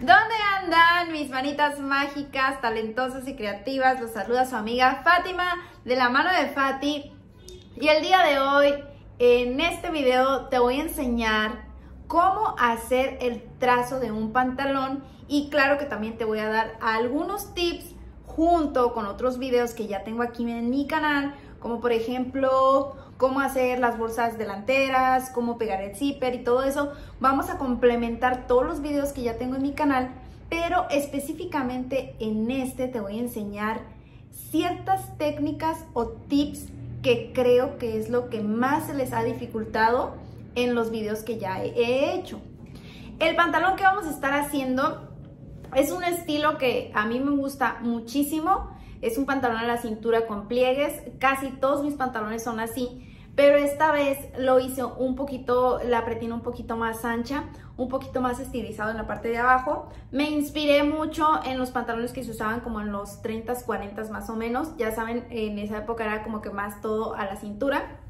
¿Dónde andan mis manitas mágicas, talentosas y creativas? Los saluda su amiga Fátima de la mano de Fati. Y el día de hoy, en este video, te voy a enseñar cómo hacer el trazo de un pantalón y claro que también te voy a dar algunos tips junto con otros videos que ya tengo aquí en mi canal, como por ejemplo cómo hacer las bolsas delanteras, cómo pegar el zipper y todo eso. Vamos a complementar todos los videos que ya tengo en mi canal, pero específicamente en este te voy a enseñar ciertas técnicas o tips que creo que es lo que más se les ha dificultado en los videos que ya he hecho. El pantalón que vamos a estar haciendo es un estilo que a mí me gusta muchísimo. Es un pantalón a la cintura con pliegues. Casi todos mis pantalones son así pero esta vez lo hice un poquito, la pretina un poquito más ancha, un poquito más estilizado en la parte de abajo. Me inspiré mucho en los pantalones que se usaban como en los 30s, 40s más o menos. Ya saben, en esa época era como que más todo a la cintura.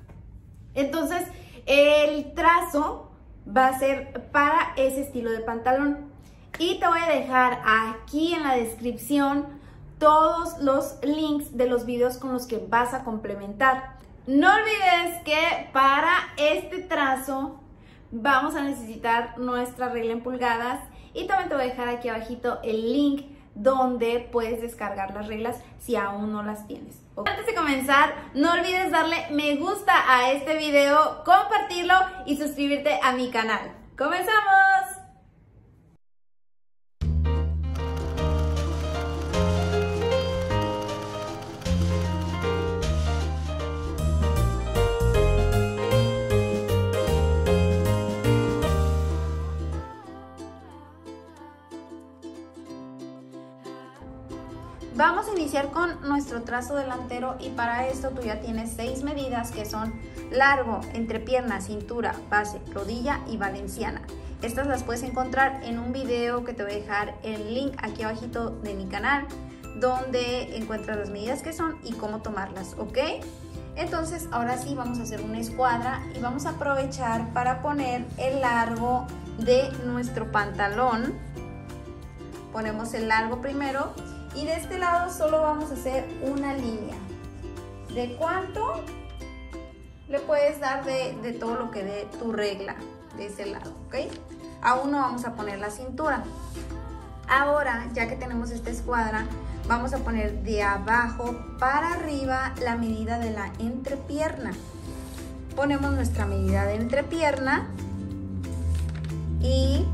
Entonces, el trazo va a ser para ese estilo de pantalón. Y te voy a dejar aquí en la descripción todos los links de los videos con los que vas a complementar. No olvides que para este trazo vamos a necesitar nuestra regla en pulgadas y también te voy a dejar aquí abajito el link donde puedes descargar las reglas si aún no las tienes. Antes de comenzar, no olvides darle me gusta a este video, compartirlo y suscribirte a mi canal. ¡Comenzamos! Nuestro trazo delantero y para esto tú ya tienes seis medidas que son largo, entrepierna, cintura, base, rodilla y valenciana. Estas las puedes encontrar en un video que te voy a dejar el link aquí abajito de mi canal donde encuentras las medidas que son y cómo tomarlas, ¿ok? Entonces ahora sí vamos a hacer una escuadra y vamos a aprovechar para poner el largo de nuestro pantalón. Ponemos el largo primero y de este lado solo vamos a hacer una línea. ¿De cuánto? Le puedes dar de, todo lo que dé tu regla de ese lado, ¿ok? Aún no vamos a poner la cintura. Ahora, ya que tenemos esta escuadra, vamos a poner de abajo para arriba la medida de la entrepierna. Ponemos nuestra medida de entrepierna y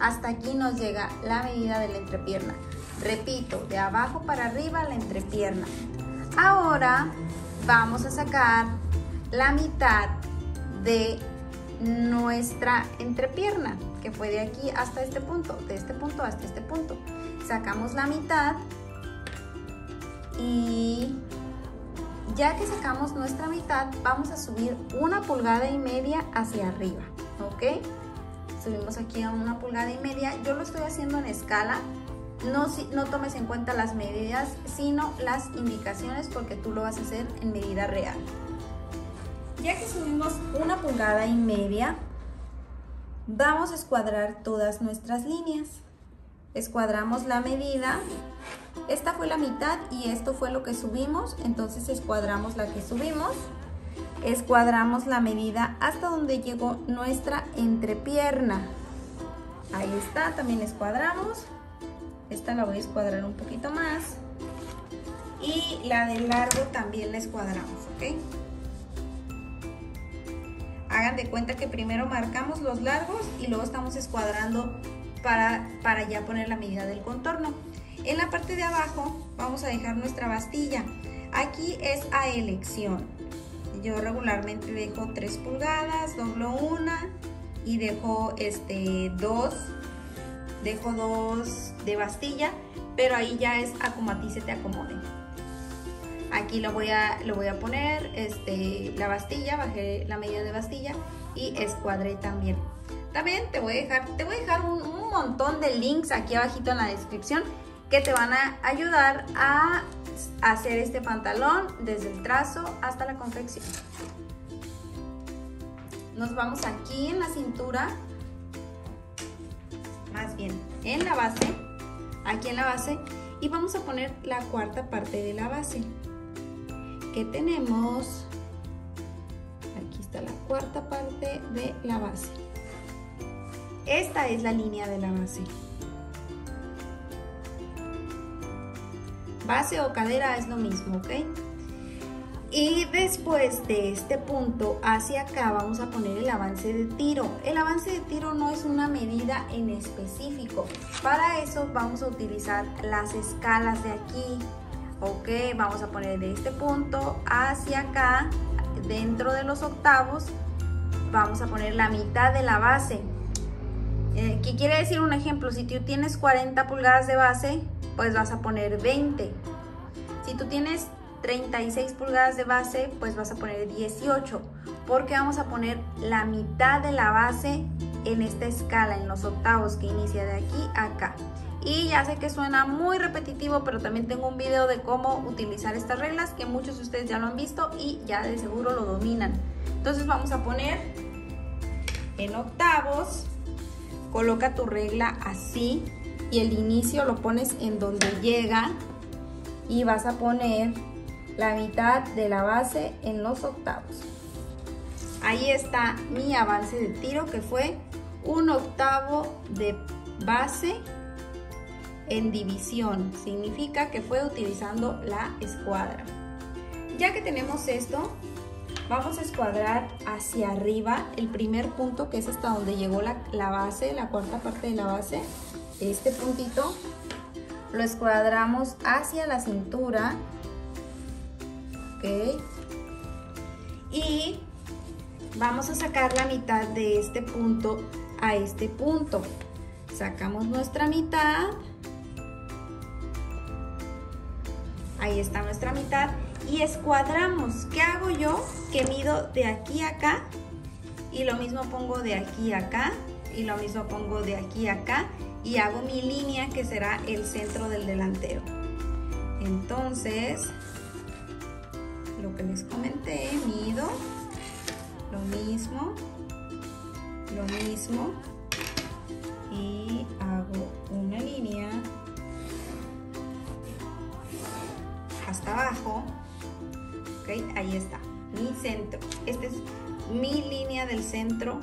hasta aquí nos llega la medida de la entrepierna. Repito, de abajo para arriba la entrepierna. Ahora vamos a sacar la mitad de nuestra entrepierna, que fue de aquí hasta este punto, de este punto hasta este punto. Sacamos la mitad y ya que sacamos nuestra mitad, vamos a subir una pulgada y media hacia arriba, ¿ok? Subimos aquí a una pulgada y media. Yo lo estoy haciendo en escala no, no tomes en cuenta las medidas, sino las indicaciones porque tú lo vas a hacer en medida real. Ya que subimos una pulgada y media, vamos a escuadrar todas nuestras líneas. Escuadramos la medida, esta fue la mitad y esto fue lo que subimos, entonces escuadramos la que subimos. Escuadramos la medida hasta donde llegó nuestra entrepierna. Ahí está, también escuadramos. Esta la voy a escuadrar un poquito más. Y la de largo también la escuadramos, ¿ok? Hagan de cuenta que primero marcamos los largos y luego estamos escuadrando para, para ya poner la medida del contorno. En la parte de abajo vamos a dejar nuestra bastilla. Aquí es a elección. Yo regularmente dejo 3 pulgadas, doblo una y dejo este 2 dejo dos de bastilla, pero ahí ya es a como se te acomode. Aquí lo voy a, lo voy a poner este, la bastilla, bajé la medida de bastilla y escuadré también. También te voy a dejar, te voy a dejar un, un montón de links aquí abajito en la descripción que te van a ayudar a hacer este pantalón desde el trazo hasta la confección. Nos vamos aquí en la cintura en la base, aquí en la base, y vamos a poner la cuarta parte de la base. Que tenemos, aquí está la cuarta parte de la base. Esta es la línea de la base. Base o cadera es lo mismo, ¿ok? Y después de este punto hacia acá vamos a poner el avance de tiro. El avance de tiro no es una medida en específico. Para eso vamos a utilizar las escalas de aquí. Ok, vamos a poner de este punto hacia acá, dentro de los octavos, vamos a poner la mitad de la base. Eh, ¿Qué quiere decir un ejemplo? Si tú tienes 40 pulgadas de base, pues vas a poner 20. Si tú tienes 36 pulgadas de base, pues vas a poner 18, porque vamos a poner la mitad de la base en esta escala, en los octavos que inicia de aquí a acá. Y ya sé que suena muy repetitivo, pero también tengo un video de cómo utilizar estas reglas que muchos de ustedes ya lo han visto y ya de seguro lo dominan. Entonces vamos a poner en octavos, coloca tu regla así y el inicio lo pones en donde llega y vas a poner la mitad de la base en los octavos. Ahí está mi avance de tiro que fue un octavo de base en división. Significa que fue utilizando la escuadra. Ya que tenemos esto, vamos a escuadrar hacia arriba el primer punto que es hasta donde llegó la, la base, la cuarta parte de la base. Este puntito lo escuadramos hacia la cintura ¿ok? Y vamos a sacar la mitad de este punto a este punto. Sacamos nuestra mitad. Ahí está nuestra mitad. Y escuadramos. ¿Qué hago yo? Que mido de aquí a acá. Y lo mismo pongo de aquí a acá. Y lo mismo pongo de aquí a acá. Y hago mi línea que será el centro del delantero. Entonces, lo que les comenté, mido lo mismo, lo mismo y hago una línea hasta abajo, ok, ahí está, mi centro, esta es mi línea del centro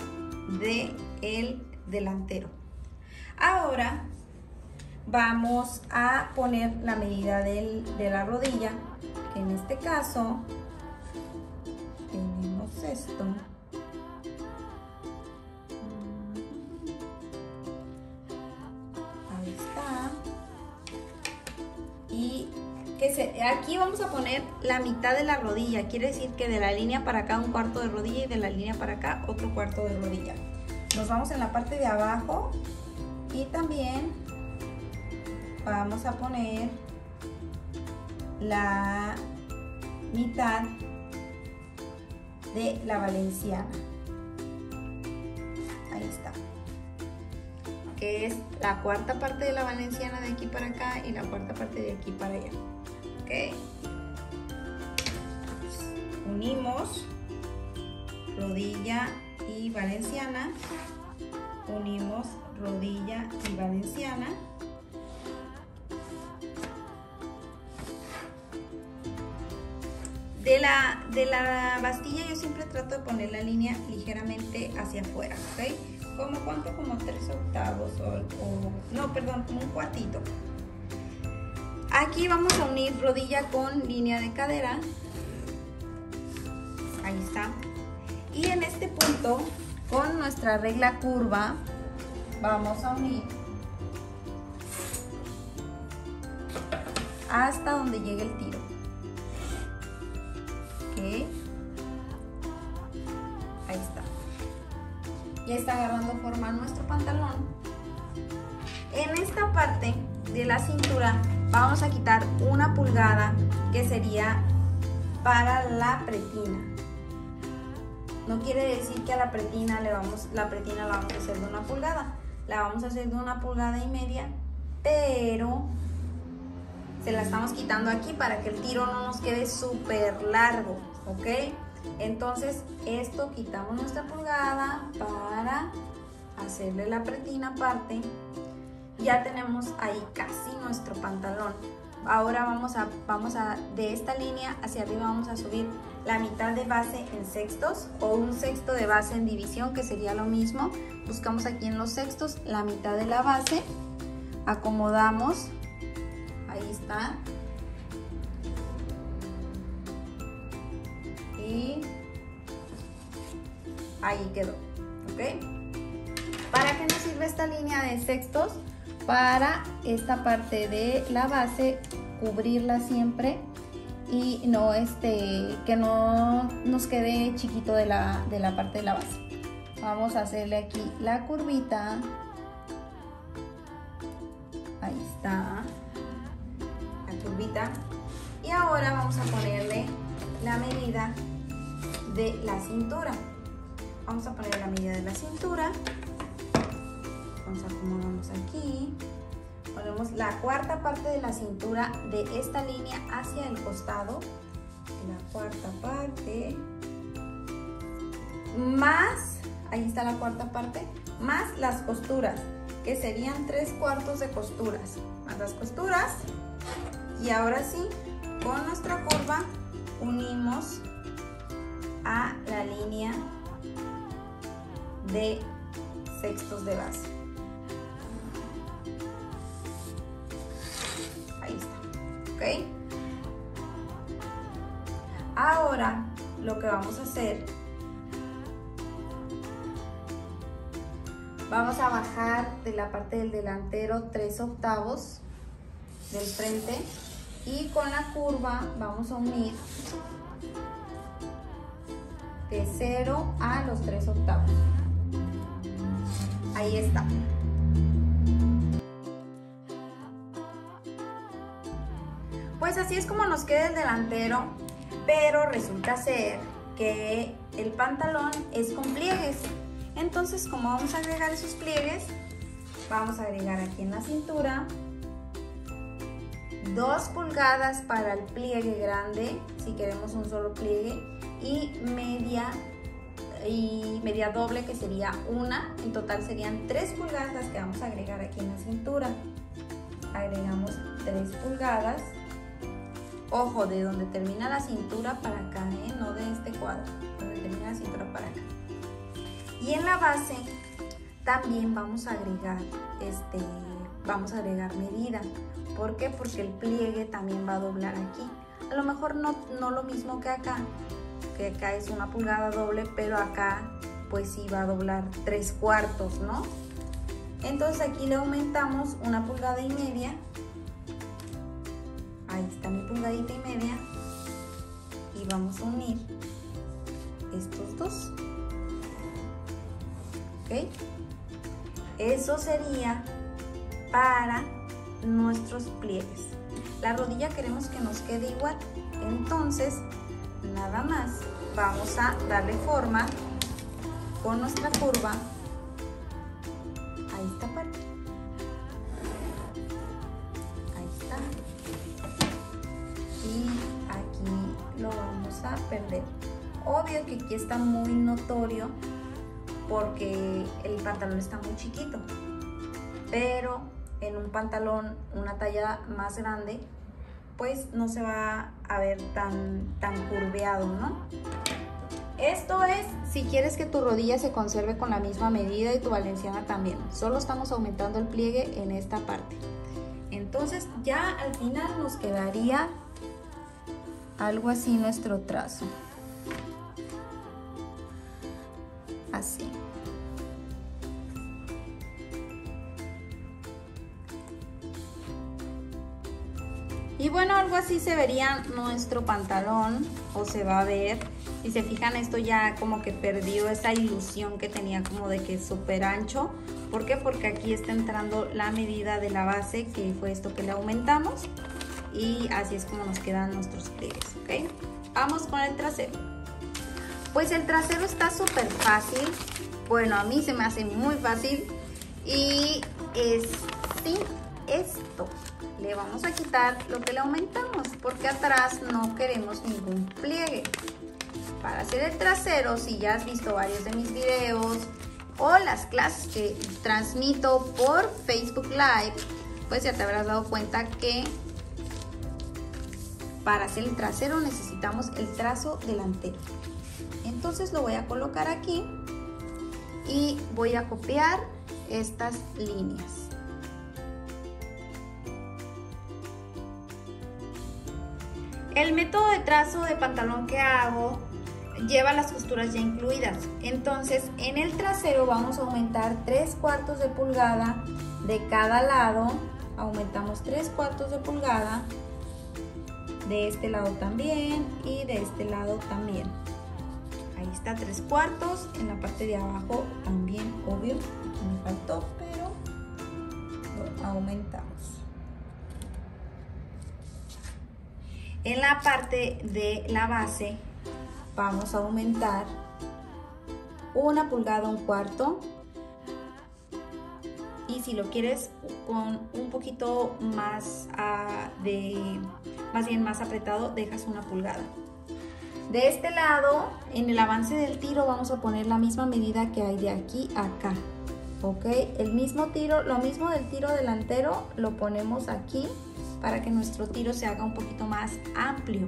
de el delantero. Ahora vamos a poner la medida de la rodilla en este caso tenemos esto. Ahí está. Y que se, aquí vamos a poner la mitad de la rodilla. Quiere decir que de la línea para acá un cuarto de rodilla y de la línea para acá otro cuarto de rodilla. Nos vamos en la parte de abajo y también vamos a poner la mitad de la valenciana. Ahí está. Que es la cuarta parte de la valenciana de aquí para acá y la cuarta parte de aquí para allá. ¿Ok? Unimos rodilla y valenciana. Unimos rodilla y valenciana. De la, de la bastilla yo siempre trato de poner la línea ligeramente hacia afuera, ¿ok? Como cuánto, como tres octavos o, no, perdón, como un cuartito. Aquí vamos a unir rodilla con línea de cadera. Ahí está. Y en este punto, con nuestra regla curva, vamos a unir hasta donde llegue el tiro. Ahí está. Ya está agarrando forma nuestro pantalón. En esta parte de la cintura vamos a quitar una pulgada que sería para la pretina. No quiere decir que a la pretina le vamos, la pretina la vamos a hacer de una pulgada. La vamos a hacer de una pulgada y media, pero se la estamos quitando aquí para que el tiro no nos quede súper largo, ¿ok? Entonces esto quitamos nuestra pulgada para hacerle la pretina aparte ya tenemos ahí casi nuestro pantalón. Ahora vamos a, vamos a, de esta línea hacia arriba vamos a subir la mitad de base en sextos o un sexto de base en división, que sería lo mismo. Buscamos aquí en los sextos la mitad de la base, acomodamos, ahí está. Ahí quedó, ¿ok? ¿Para qué nos sirve esta línea de sextos? Para esta parte de la base, cubrirla siempre y no este, que no nos quede chiquito de la, de la parte de la base. Vamos a hacerle aquí la curvita. Ahí está. La curvita. Y ahora vamos a ponerle la medida de la cintura. Vamos a poner la medida de la cintura. Vamos a acomodamos aquí. Ponemos la cuarta parte de la cintura de esta línea hacia el costado, la cuarta parte, más, ahí está la cuarta parte, más las costuras, que serían tres cuartos de costuras, más las costuras, y ahora sí, con nuestra curva unimos a la línea de sextos de base. Ahora lo que vamos a hacer, vamos a bajar de la parte del delantero 3 octavos del frente y con la curva vamos a unir de 0 a los 3 octavos. Ahí está. Pues así es como nos queda el delantero, pero resulta ser que el pantalón es con pliegues. Entonces, como vamos a agregar esos pliegues, vamos a agregar aquí en la cintura dos pulgadas para el pliegue grande, si queremos un solo pliegue, y media y media doble que sería una, en total serían tres pulgadas las que vamos a agregar aquí en la cintura. Agregamos tres pulgadas Ojo, de donde termina la cintura para acá, ¿eh? no de este cuadro, donde termina la cintura para acá. Y en la base también vamos a agregar, este, vamos a agregar medida. ¿Por qué? Porque el pliegue también va a doblar aquí. A lo mejor no, no lo mismo que acá, que acá es una pulgada doble, pero acá pues va a doblar tres cuartos, ¿no? Entonces aquí le aumentamos una pulgada y media. Ahí está mi pulgadita y media. Y vamos a unir estos dos. Ok eso sería para nuestros pliegues. La rodilla queremos que nos quede igual. Entonces nada más vamos a darle forma con nuestra curva a esta parte perder. Obvio que aquí está muy notorio porque el pantalón está muy chiquito, pero en un pantalón una talla más grande pues no se va a ver tan, tan curveado, ¿no? Esto es si quieres que tu rodilla se conserve con la misma medida y tu valenciana también. Solo estamos aumentando el pliegue en esta parte. Entonces ya al final nos quedaría algo así nuestro trazo. Así se vería nuestro pantalón o se va a ver. Si se fijan, esto ya como que perdió esa ilusión que tenía como de que es súper ancho. ¿Por qué? Porque aquí está entrando la medida de la base, que fue esto que le aumentamos y así es como nos quedan nuestros pliegues, ¿ok? Vamos con el trasero. Pues el trasero está súper fácil, bueno, a mí se me hace muy fácil y es sin esto. Le vamos a quitar lo que le aumentamos porque atrás no queremos ningún pliegue. Para hacer el trasero, si ya has visto varios de mis videos o las clases que transmito por Facebook Live, pues ya te habrás dado cuenta que para hacer el trasero necesitamos el trazo delantero. Entonces lo voy a colocar aquí y voy a copiar estas líneas. El método de trazo de pantalón que hago lleva las costuras ya incluidas. Entonces en el trasero vamos a aumentar 3 cuartos de pulgada de cada lado. Aumentamos 3 cuartos de pulgada. De este lado también y de este lado también. Ahí está 3 cuartos. En la parte de abajo también, obvio. Me faltó, pero lo aumentamos. En la parte de la base vamos a aumentar una pulgada, un cuarto. Y si lo quieres con un poquito más ah, de, más bien más apretado, dejas una pulgada. De este lado, en el avance del tiro vamos a poner la misma medida que hay de aquí a acá. ¿Ok? El mismo tiro, lo mismo del tiro delantero, lo ponemos aquí para que nuestro tiro se haga un poquito más amplio.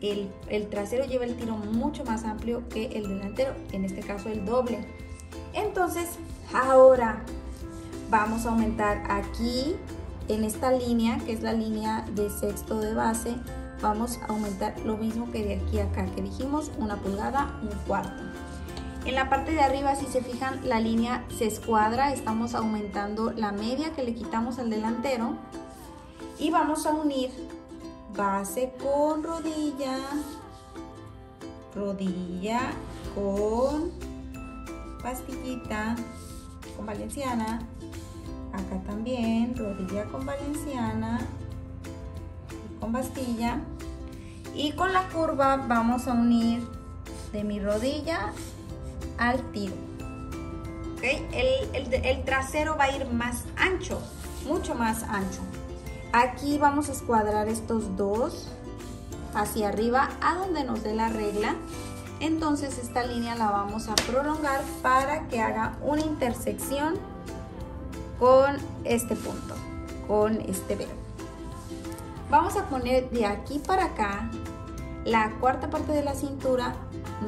El, trasero lleva el tiro mucho más amplio que el delantero, en este caso el doble. Entonces, ahora vamos a aumentar aquí en esta línea, que es la línea de sexto de base, vamos a aumentar lo mismo que de aquí a acá, que dijimos una pulgada, un cuarto. En la parte de arriba, si se fijan, la línea se escuadra, estamos aumentando la media que le quitamos al delantero y vamos a unir base con rodilla, rodilla con pastillita, con valenciana, acá también rodilla con valenciana con pastilla y con la curva vamos a unir de mi rodilla al tiro. El, el trasero va a ir más ancho, mucho más ancho. Aquí vamos a escuadrar estos dos hacia arriba a donde nos dé la regla. Entonces esta línea la vamos a prolongar para que haga una intersección con este punto, con este velo. Vamos a poner de aquí para acá la cuarta parte de la cintura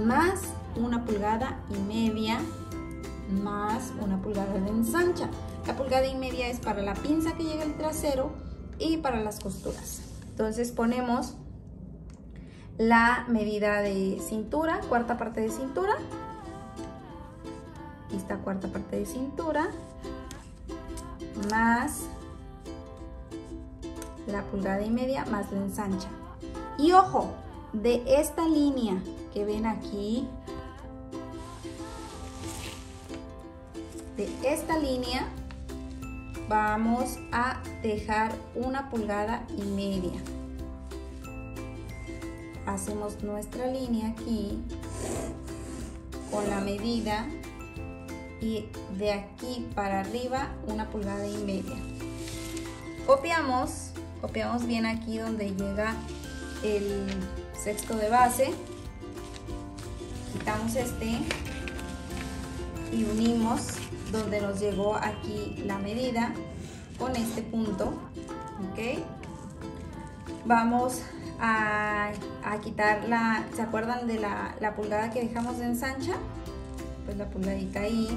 más una pulgada y media más una pulgada de ensancha. La pulgada y media es para la pinza que llega al trasero y para las costuras. Entonces ponemos la medida de cintura, cuarta parte de cintura. Esta cuarta parte de cintura más la pulgada y media más la ensancha. Y ojo, de esta línea que ven aquí, de esta línea vamos a dejar una pulgada y media. Hacemos nuestra línea aquí con la medida y de aquí para arriba una pulgada y media. Copiamos, copiamos bien aquí donde llega el sexto de base. Quitamos este y unimos donde nos llegó aquí la medida con este punto ok vamos a, quitar la se acuerdan de la, pulgada que dejamos de ensancha pues la pulgadita ahí.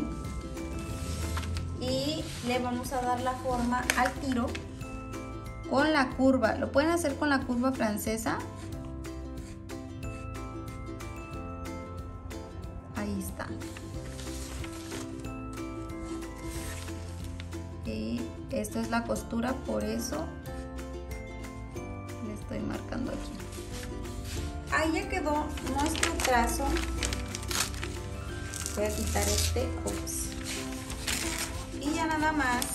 Y le vamos a dar la forma al tiro con la curva. Lo pueden hacer con la curva francesa costura, por eso le estoy marcando aquí. Ahí ya quedó nuestro trazo. Voy a quitar este Y ya nada más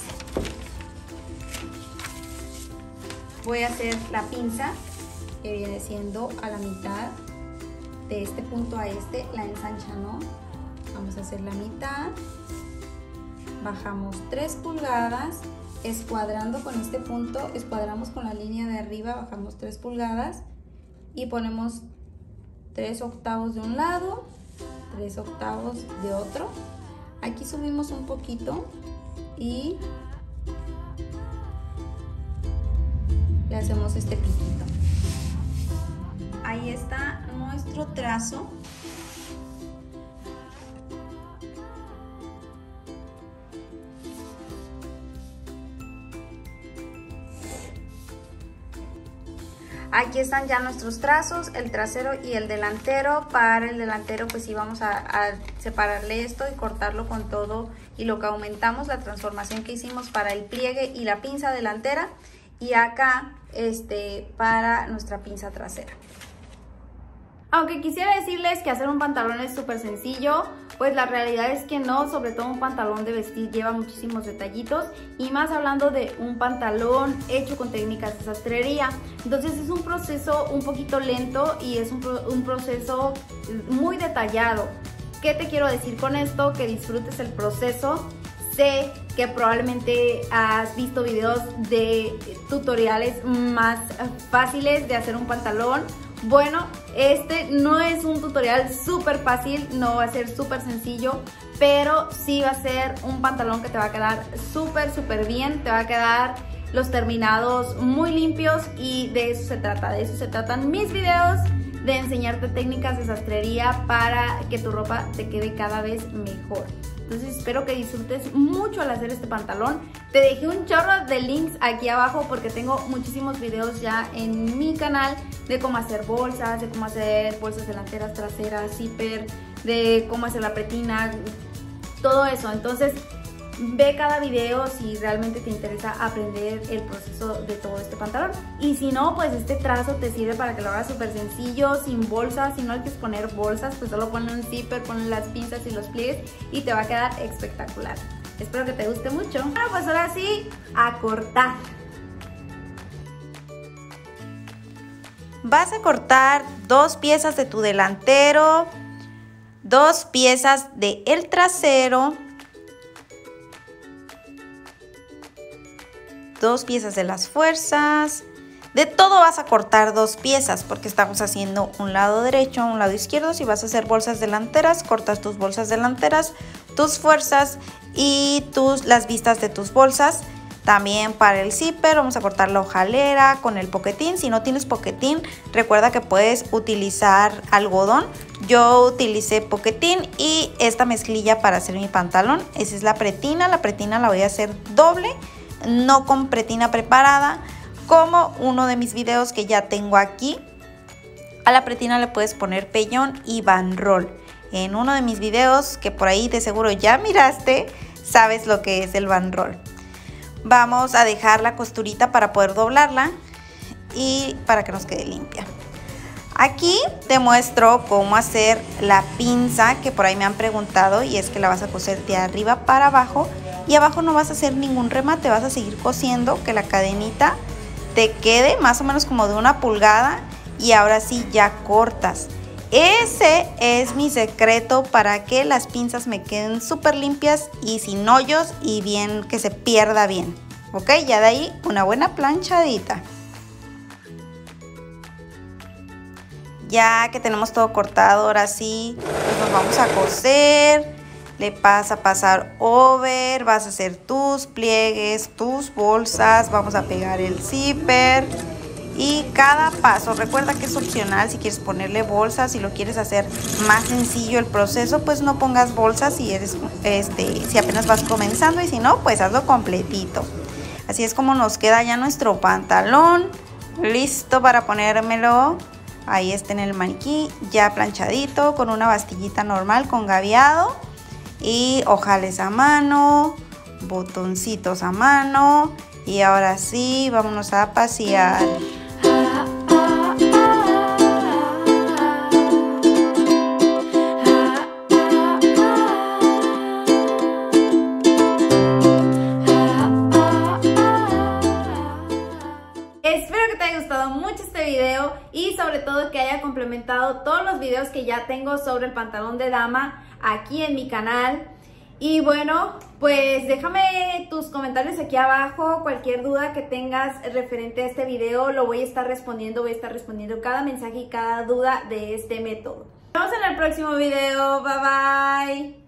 voy a hacer la pinza que viene siendo a la mitad de este punto a este, la ensancha no. Vamos a hacer la mitad. Bajamos 3 pulgadas escuadrando con este punto, escuadramos con la línea de arriba, bajamos 3 pulgadas y ponemos 3 octavos de un lado, 3 octavos de otro. Aquí subimos un poquito y le hacemos este piquito. Ahí está nuestro trazo. Aquí están ya nuestros trazos, el trasero y el delantero. Para el delantero pues sí vamos a, a, separarle esto y cortarlo con todo y lo que aumentamos, la transformación que hicimos para el pliegue y la pinza delantera. Y acá este, para nuestra pinza trasera. Aunque quisiera decirles que hacer un pantalón es súper sencillo, pues la realidad es que no, sobre todo un pantalón de vestir lleva muchísimos detallitos y más hablando de un pantalón hecho con técnicas de sastrería. Entonces es un proceso un poquito lento y es un, un proceso muy detallado. ¿Qué te quiero decir con esto? Que disfrutes el proceso. Sé que probablemente has visto videos de tutoriales más fáciles de hacer un pantalón bueno, este no es un tutorial súper fácil, no va a ser súper sencillo, pero sí va a ser un pantalón que te va a quedar súper, súper bien, te va a quedar los terminados muy limpios y de eso se trata, de eso se tratan mis videos, de enseñarte técnicas de sastrería para que tu ropa te quede cada vez mejor. Entonces espero que disfrutes mucho al hacer este pantalón. Te dejé un chorro de links aquí abajo porque tengo muchísimos videos ya en mi canal de cómo hacer bolsas, de cómo hacer bolsas delanteras, traseras, zipper, de cómo hacer la pretina, todo eso. Entonces ve cada video si realmente te interesa aprender el proceso de todo este pantalón. Y si no, pues este trazo te sirve para que lo hagas súper sencillo, sin bolsas. Si no hay que poner bolsas, pues solo ponen un zipper, ponen las pinzas y los pliegues y te va a quedar espectacular. Espero que te guste mucho. Bueno, pues ahora sí, a cortar. Vas a cortar dos piezas de tu delantero, dos piezas de el trasero, dos piezas de las fuerzas. De todo vas a cortar dos piezas porque estamos haciendo un lado derecho, un lado izquierdo. Si vas a hacer bolsas delanteras, cortas tus bolsas delanteras, tus fuerzas y tus, las vistas de tus bolsas. También para el zipper vamos a cortar la hojalera con el poquetín. Si no tienes poquetín, recuerda que puedes utilizar algodón. Yo utilicé poquetín y esta mezclilla para hacer mi pantalón. Esa es la pretina. La pretina la voy a hacer doble no con pretina preparada, como uno de mis videos que ya tengo aquí. A la pretina le puedes poner pellón y banrol. En uno de mis videos que por ahí de seguro ya miraste, sabes lo que es el banrol. Vamos a dejar la costurita para poder doblarla y para que nos quede limpia. Aquí te muestro cómo hacer la pinza que por ahí me han preguntado y es que la vas a coser de arriba para abajo y abajo no vas a hacer ningún remate, vas a seguir cosiendo que la cadenita te quede más o menos como de una pulgada y ahora sí ya cortas. Ese es mi secreto para que las pinzas me queden súper limpias y sin hoyos y bien que se pierda bien. Ok, ya de ahí una buena planchadita. Ya que tenemos todo cortado, ahora sí, pues nos vamos a coser le vas a pasar over, vas a hacer tus pliegues, tus bolsas, vamos a pegar el zipper y cada paso, recuerda que es opcional si quieres ponerle bolsas, si lo quieres hacer más sencillo el proceso, pues no pongas bolsas si eres este si apenas vas comenzando y si no, pues hazlo completito. Así es como nos queda ya nuestro pantalón listo para ponérmelo. Ahí está en el maniquí, ya planchadito con una bastillita normal con gaviado y ojales a mano, botoncitos a mano y ahora sí, vámonos a pasear. Sobre todo que haya complementado todos los videos que ya tengo sobre el pantalón de dama aquí en mi canal. Y bueno, pues déjame tus comentarios aquí abajo, cualquier duda que tengas referente a este video, lo voy a estar respondiendo, voy a estar respondiendo cada mensaje y cada duda de este método. Nos vemos en el próximo video, bye bye.